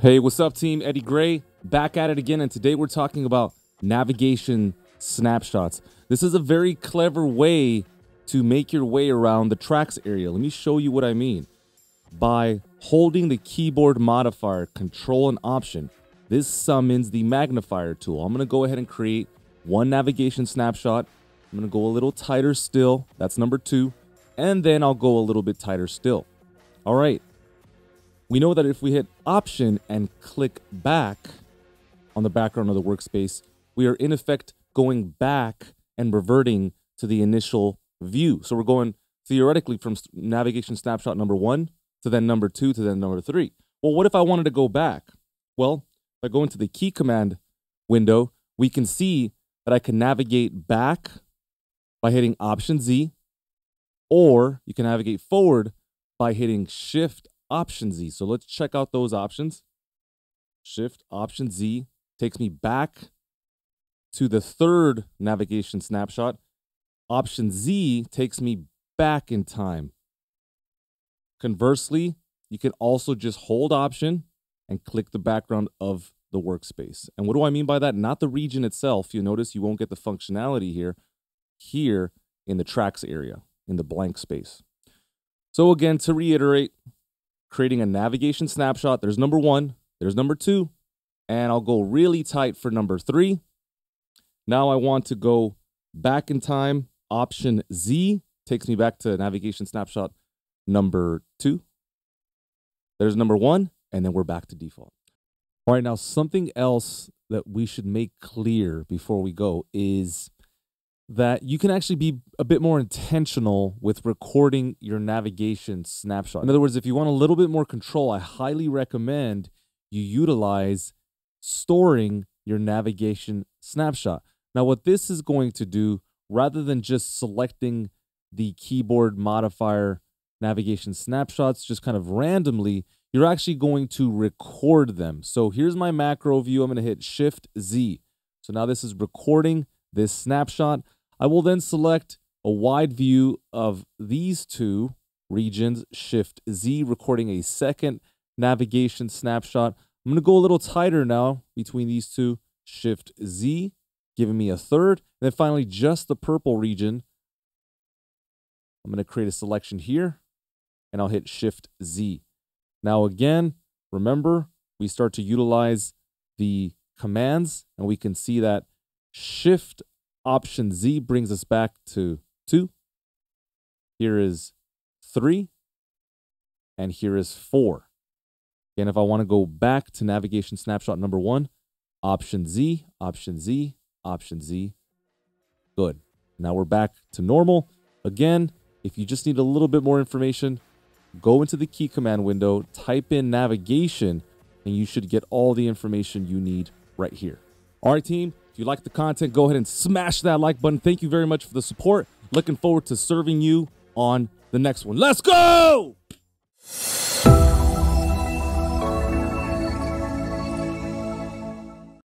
Hey, what's up, team? Eddie Grey back at it again, and today we're talking about navigation snapshots. This is a very clever way to make your way around the tracks area. Let me show you what I mean. By holding the keyboard modifier Control and Option, this summons the magnifier tool. I'm going to go ahead and create one navigation snapshot. I'm going to go a little tighter still. That's number two. And then I'll go a little bit tighter still. All right. We know that if we hit Option and click back on the background of the workspace, we are in effect going back and reverting to the initial view. So we're going theoretically from navigation snapshot number one to then number two to then number three. Well, what if I wanted to go back? Well, if I go into the key command window, we can see that I can navigate back by hitting Option Z, or you can navigate forward by hitting Shift Option Z. So let's check out those options. Shift Option Z takes me back to the third navigation snapshot. Option Z takes me back in time. Conversely, you can also just hold Option and click the background of the workspace. And what do I mean by that? Not the region itself. You'll notice you won't get the functionality here, here in the tracks area, in the blank space. So again, to reiterate, creating a navigation snapshot. There's number one, there's number two, and I'll go really tight for number three. Now I want to go back in time. Option Z takes me back to navigation snapshot number two. There's number one, and then we're back to default. All right, now something else that we should make clear before we go is that you can actually be a bit more intentional with recording your navigation snapshot. In other words, if you want a little bit more control, I highly recommend you utilize storing your navigation snapshot. Now, what this is going to do, rather than just selecting the keyboard modifier navigation snapshots just kind of randomly, you're actually going to record them. So here's my macro view. I'm going to hit Shift Z. So now this is recording this snapshot. I will then select a wide view of these two regions, Shift Z, recording a second navigation snapshot. I'm going to go a little tighter now between these two, Shift Z, giving me a third. And then finally, just the purple region. I'm going to create a selection here, and I'll hit Shift Z. Now again, remember, we start to utilize the commands, and we can see that Shift Option Z brings us back to 2. Here is 3. And here is 4. Again, if I want to go back to navigation snapshot number 1, Option Z, Option Z, Option Z. Good. Now we're back to normal. Again, if you just need a little bit more information, go into the key command window, type in navigation, and you should get all the information you need right here. All right, team, you like the content, go ahead and smash that like button. Thank you very much for the support. Looking forward to serving you on the next one. Let's go!